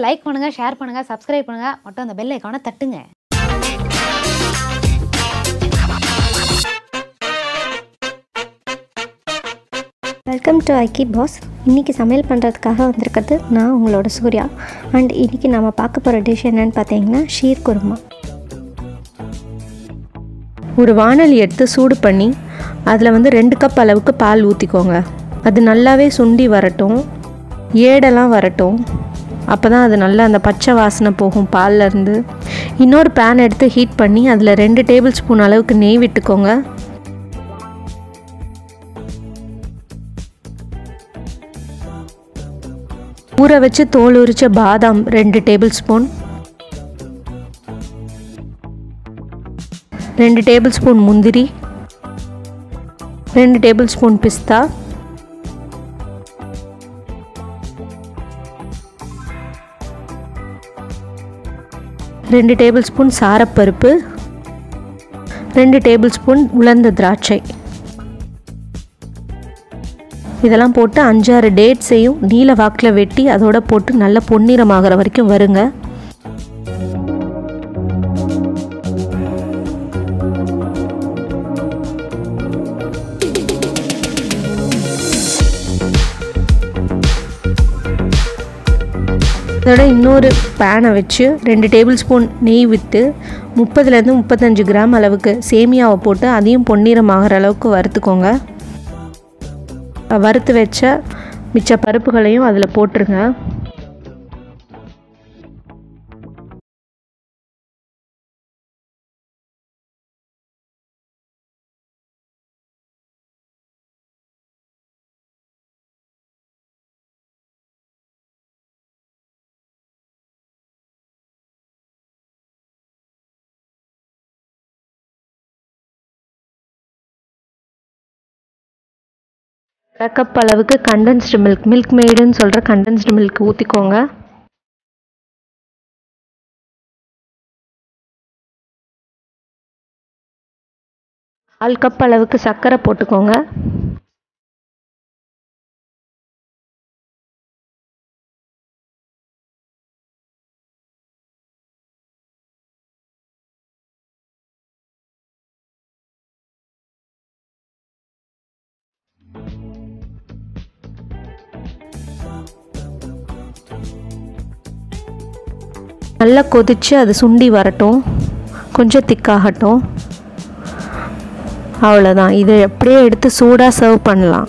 Like பண்ணுங்க share பண்ணுங்க subscribe பண்ணுங்க. மட்டும் அந்த பெல் ஐக்கானை தட்டுங்க. வெல்கம் டு ஐக்கி பாஸ் இன்றைக்கி சமையல் பண்ணுறதுக்காக வந்திருக்கிறது நான் உங்களோட சூர்யா. அண்ட் இன்றைக்கி நம்ம பார்க்க போகிற டிஷ் என்னென்னு பார்த்தீங்கன்னா ஷீர் குருமா. ஒரு வாணலி எடுத்து சூடு பண்ணி அதில் வந்து ரெண்டு கப் அளவுக்கு பால் ஊற்றிக்கோங்க அது நல்லாவே சுண்டி வரட்டும். ஏடெல்லாம் வரட்டும். அப்போ தான் அது நல்லா அந்த பச்சை வாசனை போகும் பால்லேருந்து. இன்னொரு பேன் எடுத்து ஹீட் பண்ணி அதில் ரெண்டு டேபிள் ஸ்பூன் அளவுக்கு நெய் விட்டுக்கோங்க. ஊற வச்சு தோல் உரிச்ச பாதாம் ரெண்டு டேபிள் ஸ்பூன் ரெண்டு டேபிள் ஸ்பூன் முந்திரி. ரெண்டு டேபிள் ஸ்பூன் பிஸ்தா. ரெண்டு டேபிள் ஸ்பூன் சாரப்பருப்பு ரெண்டு டேபிள் ஸ்பூன் உலர்ந்த திராட்சை. இதெல்லாம் போட்டு அஞ்சாறு டேட்ஸையும் நீல வாக்கில் வெட்டி அதோட போட்டு நல்ல பொன்னிறமாகிற வரைக்கும் வருங்க. இதோட இன்னொரு பேனை வச்சு ரெண்டு டேபிள் ஸ்பூன் நெய் விட்டு முப்பதுலேருந்து முப்பத்தஞ்சு கிராம் அளவுக்கு சேமியாவை போட்டு அதையும் பொன்னிறம் ஆகிற அளவுக்கு வறுத்துக்கோங்க. வறுத்து வச்ச மிச்ச பருப்புகளையும் அதில் போட்டுருங்க. அரை கப் அளவுக்கு கண்டென்ஸ்டு மில்க் மில்க் மேடுன்னு சொல்கிற கண்டென்ஸ்டு மில்க் ஊற்றிக்கோங்க கால் கப் அளவுக்கு சர்க்கரை போட்டுக்கோங்க. நல்லா கொதித்து அது சுண்டி வரட்டும். கொஞ்சம் திக்காகட்டும். அவ்வளோதான் இதை அப்படியே எடுத்து சூடாக சர்வ் பண்ணலாம்.